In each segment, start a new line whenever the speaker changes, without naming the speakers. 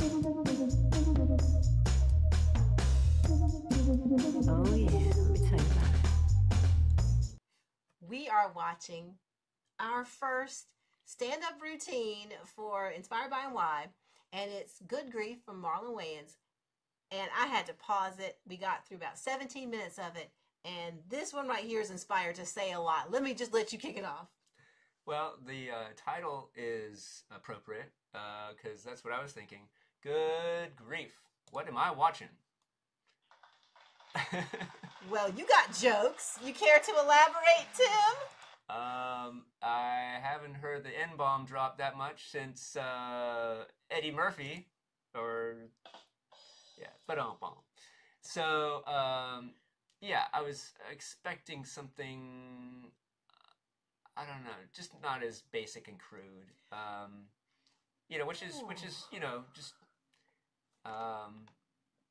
Oh yeah, let me tell you about it.
We are watching our first stand up routine for Inspired by and Why, and it's Good Grief from Marlon Wayans. And I had to pause it. We got through about 17 minutes of it, and this one right here is inspired to say a lot. Let me just let you kick it off.
Well, the uh, title is appropriate because that's what I was thinking. Good grief. What am I watching?
Well, you got jokes. You care to elaborate, Tim?
um, I haven't heard the N bomb drop that much since uh, Eddie Murphy, or yeah, but um, so um, yeah, I was expecting something. I don't know, just not as basic and crude. Um, you know, which is which is you know just um,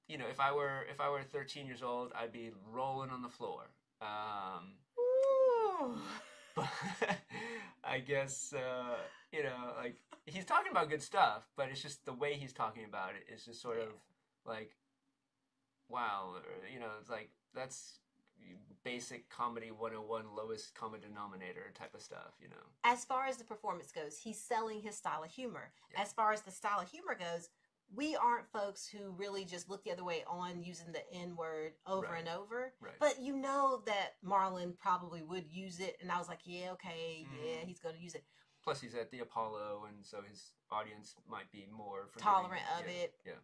you know if I were if I were 13 years old, I'd be rolling on the floor. Um, but I guess uh, you know, like he's talking about good stuff, but it's just the way he's talking about it is just sort of like, wow, or, you know, it's like that's basic comedy 101 lowest common denominator type of stuff you know
as far as the performance goes, he's selling his style of humor.
Yeah.
As far as the style of humor goes, we aren't folks who really just look the other way on using the N word over
Right.
and over.
Right.
But you know that Marlon probably would use it. And I was like, yeah, okay, yeah,
Mhm.
he's going to use it.
plus he's at the apollo and so his audience might be more.
Tolerant of
Yeah,
it.
yeah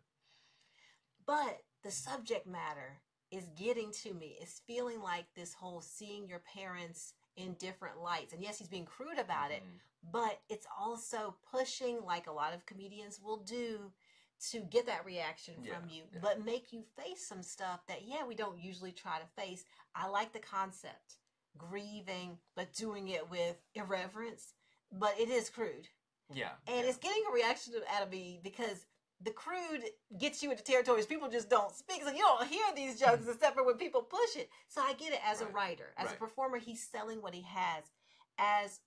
But the subject matter is getting to me. It's feeling like this whole seeing your parents in different lights. And yes, he's being crude about it,
Mhm.
but it's also pushing like a lot of comedians will do to get that reaction from
Yeah,
you
yeah.
but make you face some stuff that yeah we don't usually try to face. I like the concept grieving but doing it with irreverence but it is crude.
Yeah
and
yeah.
it's getting a reaction out of me because the crude gets you into territories people just don't speak. So you don't hear these jokes except for when people push it. So i get it as a writer. As a performer he's selling what he has as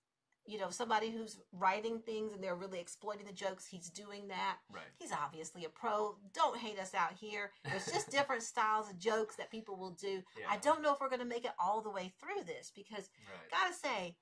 you know somebody who's writing things and they're really exploiting the jokes he's doing that.
Right.
He's obviously a pro. Don't hate us out here. It's just different styles of jokes that people will do.
Yeah.
i don't know if we're going to make it all the way through this because
right.
gotta say,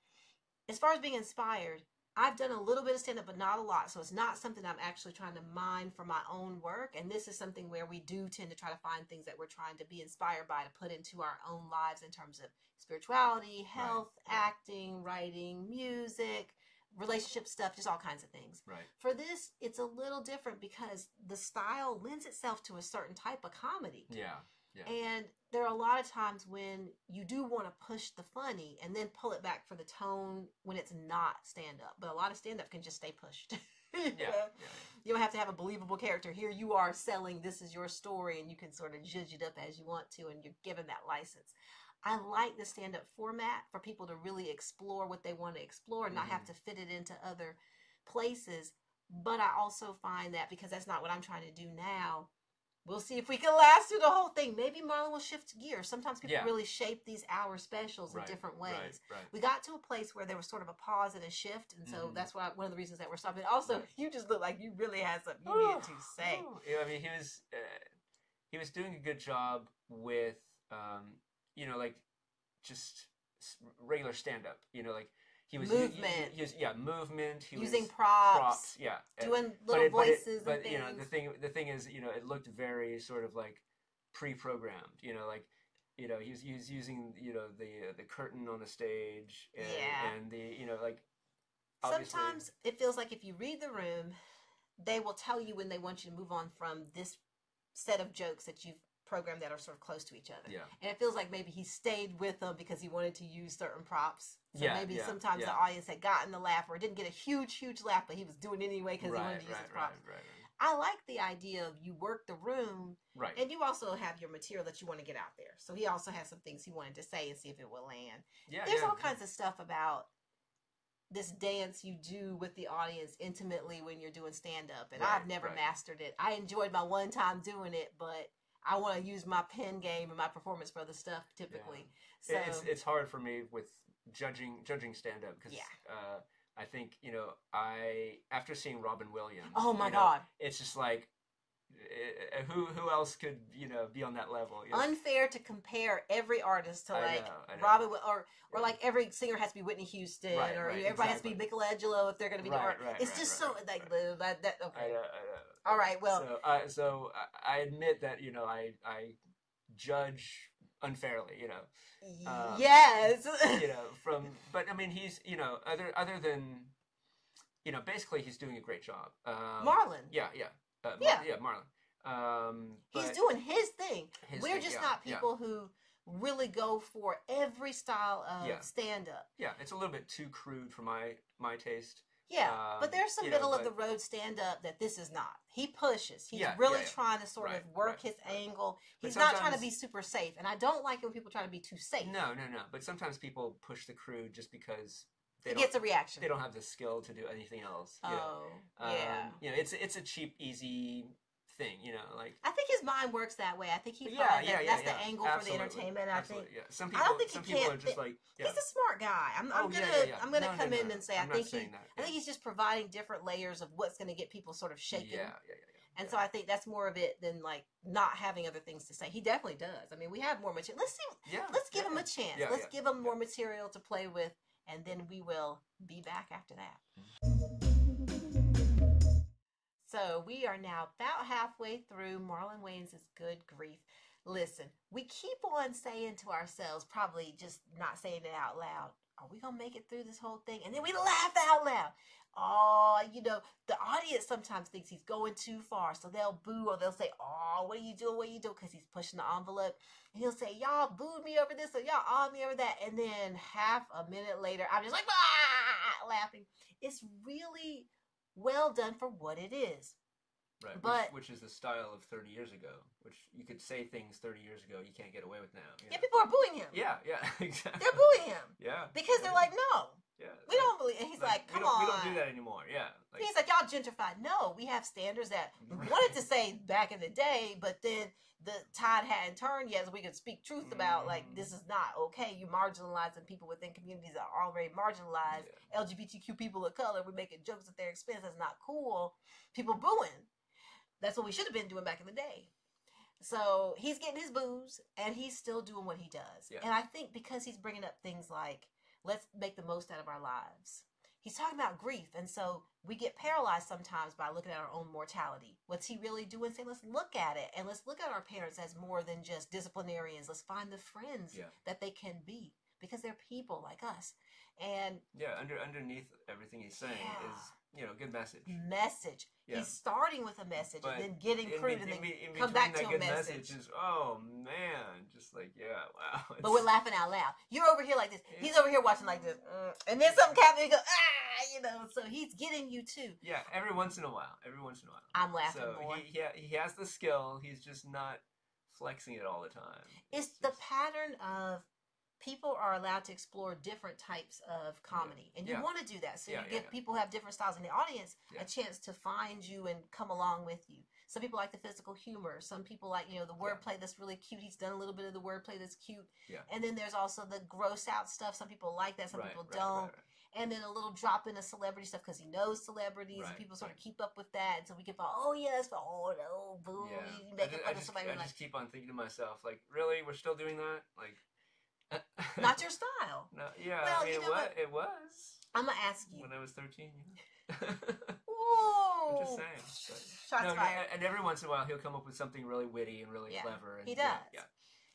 as far as being inspired, I've done a little bit of stand up, but not a lot. So it's not something I'm actually trying to mine for my own work. And this is something where we do tend to try to find things that we're trying to be inspired by to put into our own lives in terms of spirituality, health,
right.
acting, writing, music, relationship stuff, just all kinds of things.
right
For this, it's a little different because the style lends itself to a certain type of comedy.
yeah yeah
And there are a lot of times when you do want to push the funny and then pull it back for the tone when it's not stand up. But a lot of stand up can just stay pushed.
yeah, yeah.
You don't have to have a believable character. Here you are selling this is your story and you can sort of judge it up as you want to and you're given that license. I like the stand up format for people to really explore what they want to explore and not have mm-hmm. to fit it into other places. But I also find that because that's not what I'm trying to do now, we'll see if we can last through the whole thing. Maybe Marlon will shift gears. Sometimes people
Yeah.
really shape these hour specials
right
in different ways.
right
We got to a place where there was sort of a pause and a shift, and so
Mhm.
that's why one of the reasons that we're stopping. Also,
Right.
you just look like you really had something you needed to say.
Yeah, I mean, he was uh, he was doing a good job with um, you know, like just regular stand up. You know, like he was
Movement.
He, he was yeah, movement. He
Using
was
props,
yeah, uh,
doing
but
little
it- but it-
voices
But,
and things.
you know, the thing the thing is, you know, it looked very sort of like pre-programmed. You know, like. You know, he was, he was using you know the uh, the curtain on the stage and,
Yeah.
and the you know like
Sometimes it feels like if you read the room, they will tell you when they want you to move on from this set of jokes that you've programmed that are sort of close to each other.
yeah
And it feels like maybe he stayed with them because he wanted to use certain props. So
Yeah,
maybe
yeah,
sometimes the audience had gotten the laugh or didn't get a huge, huge laugh, but he was doing it anyway because he wanted to use his props.
right, right,
I like the idea of you work the room
right.
and you also have your material that you want to get out there. So he also has some things he wanted to say and see if it will land.
yeah,
There's
yeah,
all kinds of stuff about this dance you do with the audience intimately when you're doing stand up. And
Right,
I've never
right.
mastered it. I enjoyed my one time doing it, but I want to use my pen game and my performance for other stuff typically. Yeah.
So it's it's hard for me with judging judging stand up because
Yeah.
uh, I think you know I after seeing Robin Williams.
Oh my
you know,
god.
It's just like Uh, who who else could you know be on that level? you know?
Unfair to compare every artist to
I
like
know, I know.
Robin or or
Yeah.
like every singer has to be Whitney Houston
Right,
or
right,
everybody has to be Michelangelo if they're going to be the
Right,
art.
right,
it's just so like the, that that
I
okay.
know, I know.
All right, well-
so, uh, so I, admit that you know I I judge unfairly, you know, um,
yes.
you know from, but I mean he's you know other other than, you know basically he's doing a great job. Um,
Marlon.
Yeah, yeah, uh, Mar-
Yeah.
yeah, Marlon. Um,
He's doing his thing.
his
We're
thing,
just
yeah,
not
yeah.
people who really go for every style of
Yeah.
stand up.
Yeah, it's a little bit too crude for my my taste.
Yeah,
Um,
but there's some
you know,
middle of the road stand up that this is not. He pushes. He's
Yeah,
really
yeah, yeah.
trying to sort
Right,
of work
right,
his
right.
angle. He's not trying to be super safe, and I don't like it when people try to be too safe.
No, no, no. But sometimes people push the crew just because they
it gets a reaction.
they don't have the skill to do anything else. know.
Oh,
Um,
yeah.
You know, it's it's a cheap, easy thing. You know, like
I think his mind works that way. I think he finds
yeah,
that
yeah, yeah.
that's
yeah.
the angle
Absolutely.
for the entertainment. I think
yeah. Some
I
people,
don't think
some people are just like yeah.
he's a smart guy. I'm, I'm
Oh,
gonna
yeah, yeah.
I'm gonna
No,
come
no,
in
no.
and say
I'm
I think he
that,
I think he's just providing different layers of what's going to get people sort of shaken.
Yeah, yeah, yeah.
And so I think that's more of it than like not having other things to say. He definitely does. I mean, we have more material. Let's see.
Yeah.
Let's give
yeah.
him a chance.
Yeah,
Let's
yeah,
give him
yeah.
more material to play with, and then we will be back after that. Mm-hmm. So we are now about halfway through Marlon Wayans' Good Grief. Listen, we keep on saying to ourselves, probably just not saying it out loud, are we gonna make it through this whole thing? And then we laugh out loud. Oh, you know, the audience sometimes thinks he's going too far, so they'll boo or they'll say, "Oh, what are you doing? What are you doing?" Because he's pushing the envelope, and he'll say, "Y'all booed me over this, or y'all on me over that," and then half a minute later, I'm just like, ah, laughing. It's really well done for what it is.
Right.
but-
which, which is the style of 30 years ago, which you could say things 30 years ago you can't get away with now.
Yeah,
know?
people are booing him.
Yeah, yeah, exactly.
They're booing him
Yeah.
because they're like, "No,
yeah.
we don't believe." And he's like,
we
"Come
don't,
on."
We don't do that anymore. Yeah. Like,
He's like, y'all gentrified. No, we have standards that we wanted to say back in the day, but then the tide hadn't turned yet, so we could speak truth about like
Mm.
this is not okay. You marginalizing people within communities that are already marginalized. LGBTQ people of color, we're making jokes at their expense. That's not cool. People booing. That's what we should have been doing back in the day. So he's getting his boos, and he's still doing what he does.
Yeah.
And I think because he's bringing up things like let's make the most out of our lives. He's talking about grief, and so we get paralyzed sometimes by looking at our own mortality. What's he really doing? Say, let's look at it, and let's look at our parents as more than just disciplinarians. Let's find the friends
Yeah.
that they can be because they're people like us. And
Yeah. Under underneath everything he's saying
Yeah.
is you know good message.
message.
Yeah.
He's starting with a message
But
and then getting
in,
crude
be-
and
in,
then
in
come back to a
good
message.
is oh man, just like yeah, wow.
But we're laughing out loud. You're over here like this.
Yeah.
He's over here watching like this. mm, And then something happens. He goes, ah, you know. So he's getting you too.
Yeah, every once in a while. Every once in a while.
I'm laughing
so
more.
he, he he has the skill. He's just not flexing it all the time.
it's the
just-
pattern of people are allowed to explore different types of comedy and you
Yeah.
want to do that so
Yeah,
you
yeah,
give
yeah.
people who have different styles in the audience
Yeah.
a chance to find you and come along with you some people like the physical humor some people like you know the
Yeah.
wordplay that's really cute he's done a little bit of the wordplay that's cute
Yeah.
and then there's also the gross out stuff some people like that some
Right,
people
right,
don't
right,
and then a little drop in of celebrity stuff because he knows celebrities and people sort of keep up with that and so we can fall oh yes oh no boo
Yeah.
you
I
make
just,
fun
I just,
somebody
I
like
just keep on thinking to myself, like, really, we're still doing that? Like,
not your style
No, yeah,
Well,
I mean,
you
it,
know
was,
what?
it was
i'm gonna ask you
when I was 13. Yeah. I'm just saying. But,
Shots
no,
fired.
and every once in a while, he'll come up with something really witty and really
Yeah,
clever. And,
he does.
Yeah,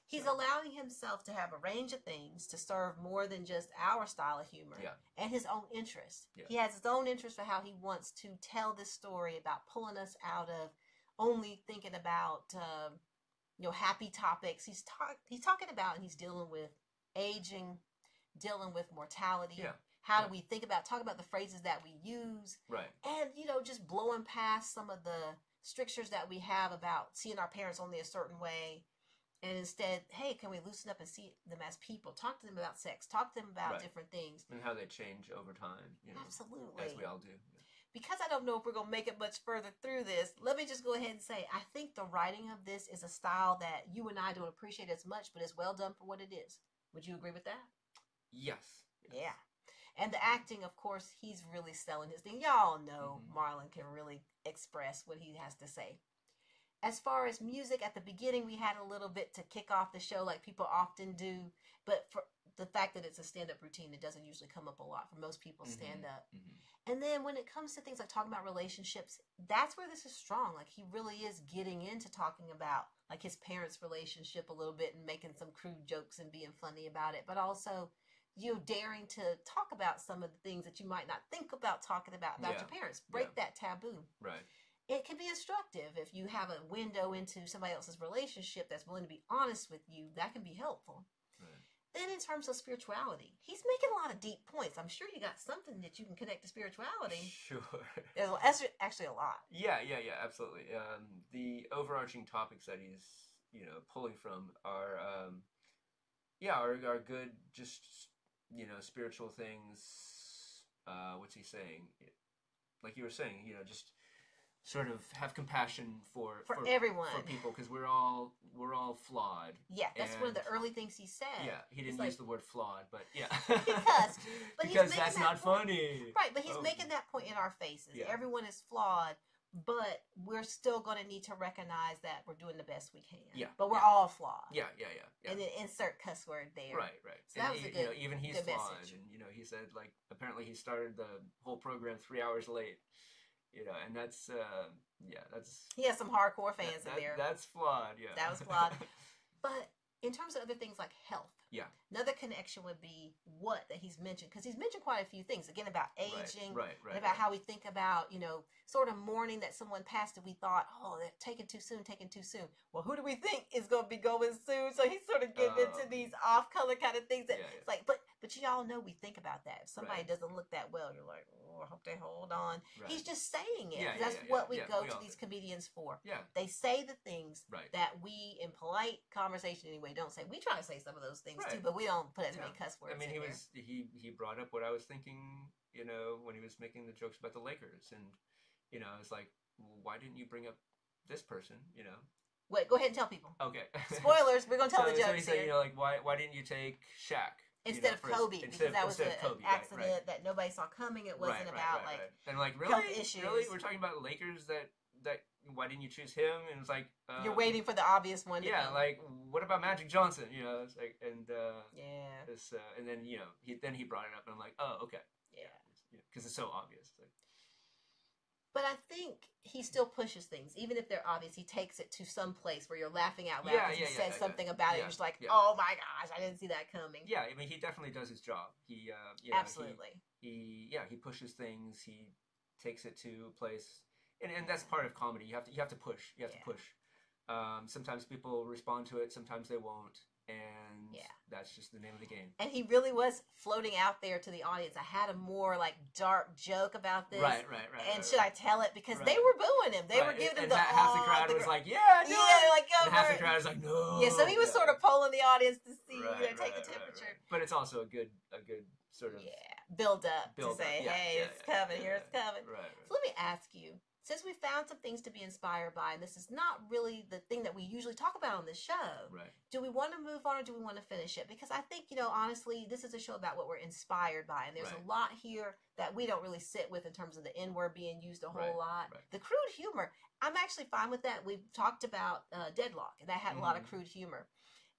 He's
So-
allowing himself to have a range of things to serve more than just our style of humor
Yeah.
and his own interest.
Yeah.
He has his own interest for how he wants to tell this story about pulling us out of only thinking about um, you know happy topics. He's talk he's talking about and he's dealing with aging, dealing with mortality.
Yeah.
How
Yeah.
do we think about talk about the phrases that we use?
right.
and you know just blowing past some of the strictures that we have about seeing our parents only a certain way and instead hey can we loosen up and see them as people talk to them about sex talk to them about
Right.
different things
And how they change over time, you know,
absolutely
as we all do. Yeah.
because i don't know if we're going to make it much further through this let me just go ahead and say i think the writing of this is a style that you and i don't appreciate as much but it's well done for what it is would you agree with that
Yes.
yeah. And the acting, of course, he's really selling his thing. Y'all know
Mhm.
Marlon can really express what he has to say. as far as music at the beginning we had a little bit to kick off the show like people often do but for the fact that it's a stand-up routine it doesn't usually come up a lot for most people
Mhm.
stand up
Mhm.
and then when it comes to things like talking about relationships that's where this is strong like he really is getting into talking about like his parents relationship a little bit and making some crude jokes and being funny about it but also you know, daring to talk about some of the things that you might not think about talking about about
Yeah.
your parents break
Yeah.
that taboo
Right.
it can be instructive if you have a window into somebody else's relationship that's willing to be honest with you that can be helpful. Then in terms of spirituality he's making a lot of deep points i'm sure you got something that you can connect to spirituality
Sure.
there's actually a lot
Yeah, yeah, yeah, absolutely. Um, the overarching topics that he's, you know, pulling from are, um, yeah, are, are good, just, you know, spiritual things. Uh, what's he saying? Like you were saying, you know, just sort of have compassion for
for, everyone
for people because we're all we're all flawed.
yeah that's one of the early things he said
Yeah, he didn't
like-
use the word flawed, but yeah,
Because- but he's
because that's
that
not
point.
funny.
right but he's
Oh.
making that point in our faces
Yeah.
everyone is flawed but we're still going to need to recognize that we're doing the best we can
Yeah,
but we're
yeah.
all flawed
Yeah, yeah, yeah, yeah.
and then insert cuss word there
Right, right.
So that
and
was a
he- you know,
good-
even he's
good
flawed,
message.
and you know, he said like apparently he started the whole program three hours late. You know, and that's uh, yeah, that's
he has some hardcore fans
that-
in there
That's flawed. Yeah,
That was flawed. But in terms of other things like health,
Yeah.
another connection would be what that he's mentioned because he's mentioned quite a few things again about aging,
right, right, right,
and about
right.
how we think about you know sort of mourning that someone passed and we thought oh they're taking too soon, taking too soon. Well, who do we think is going to be going soon? So he's sort of getting into
Um,
these off color kind of things that
yeah, yeah.
it's like, but but you all know we think about that. If somebody doesn't look that well, you're like, I hope they hold on.
Right.
He's just saying it.
Yeah,
That's
yeah,
what
yeah,
we
yeah,
go
we
to these comedians for.
yeah,
They say the things
right.
that we, in polite conversation anyway, don't say. We try to say some of those things too, but we don't put as many cuss words.
I mean, he
there.
was he he brought up what I was thinking. You know, when he was making the jokes about the Lakers, and you know, it's like, well, why didn't you bring up this person? You know,
Wait, go ahead and tell people.
okay.
Spoilers. We're gonna tell
so,
the
so he
jokes
said,
here.
you know, like why why didn't you take Shaq
instead
know,
of
his-
Kobe,
instead
because that was
instead
a-
of Kobe,
an
right,
accident
right.
that nobody saw coming. It wasn't
Right,
about like
and like really,
issues.
really, we're talking about Lakers that that why didn't you choose him? And it's like uh,
you're waiting for the obvious one.
Yeah,
come.
like what about Magic Johnson? You know, it's like and uh,
yeah,
this uh, and then you know he then he brought it up and I'm like oh okay
yeah.
because it's so obvious. It's like,
But I think he still pushes things, even if they're obvious. He takes it to some place where you're laughing out loud
Yeah,
because
yeah,
he
yeah,
says
yeah,
something about it. You're just like,
yeah.
oh my gosh, I didn't see that coming.
yeah, I mean he definitely does his job. He uh, you know, he-
Absolutely.
He, yeah he pushes things. He takes it to a place, and, and that's part of comedy. You have to you have to push. You have to push. Um, sometimes people respond to it. Sometimes they won't, and
Yeah.
that's just the name of the game.
and he really was floating out there to the audience. I had a more like dark joke about this.
Right, right, right.
And
right,
should I tell it? Because they were booing him. They were
Right,
giving him
and
the
ha- half the crowd
the
was like, "Yeah, do
yeah, like go
and half
for
the crowd was like, "No."
Yeah, so he was
Yeah.
sort of polling the audience to see,
Right,
you know, take
right,
the temperature.
right. But it's also a good, a good sort of
Yeah, build up
build
to say,
up.
Hey, it's coming, here it's coming.
Right, right.
So let me ask you, since we found some things to be inspired by, and this is not really the thing that we usually talk about on this show,
Right.
do we want to move on or do we want to finish it? Because I think, you know, honestly, this is a show about what we're inspired by. And there's
Right.
a lot here that we don't really sit with in terms of the N word being used a whole
Right,
lot.
right.
The crude humor, I'm actually fine with that. We've talked about uh, Deadloch, and that had a lot of
Mhm.
crude humor.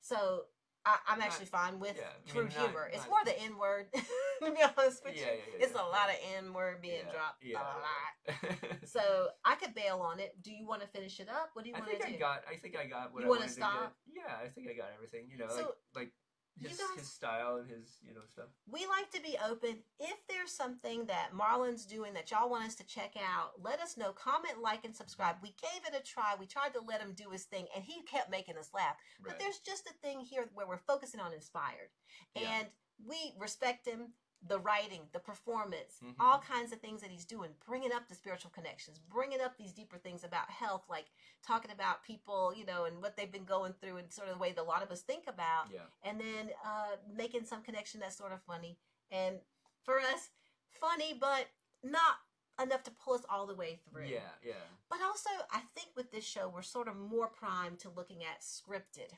So I, I'm actually fine with
yeah, I mean,
crude
not-
humor. it's
not-
more the N word, to be honest with
Yeah,
you.
yeah,
it's a lot of N word being dropped
yeah,
a lot. So I could bail on it. Do you want to finish it up? What do you want to do?
I got. I think I got what
You
I
wanna
to
stop?
get. Yeah, I think I got everything. You know,
So,
like like his,
guys-
his style and his you know stuff.
we like to be open. If there's something that Marlon's doing that y'all want us to check out, let us know. Comment, like, and subscribe. We gave it a try. We tried to let him do his thing, and he kept making us laugh. But there's just a thing here where we're focusing on inspired.
Yeah.
And we respect him, the writing, the performance,
Mhm.
all kinds of things that he's doing, bringing up the spiritual connections, bringing up these deeper things about health, like talking about people, you know, and what they've been going through and sort of the way that a lot of us think about
Yeah.
and then uh, making some connection that's sort of funny. And for us, funny, but not enough to pull us all the way through.
Yeah. Yeah.
But also, I think with this show, we're sort of more primed to looking at scripted.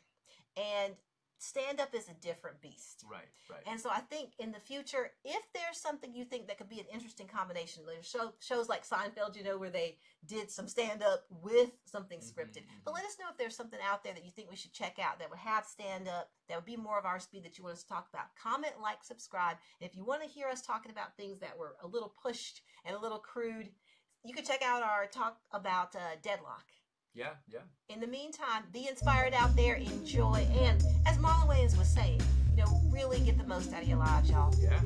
And stand up is a different beast.
Right, right.
And so I think in the future, if there's something you think that could be an interesting combination, there's show, shows like Seinfeld, you know, where they did some stand up with something
Mhm,
scripted.
mhm.
But let us know if there's something out there that you think we should check out that would have stand up, that would be more of our speed that you want us to talk about. Comment, like, subscribe. And if you want to hear us talking about things that were a little pushed and a little crude, you can check out our talk about uh, Deadloch.
Yeah, yeah.
In the meantime, be inspired out there, enjoy, and as Marlon Wayans was saying, you know, really get the most out of your lives, y'all.
Yeah.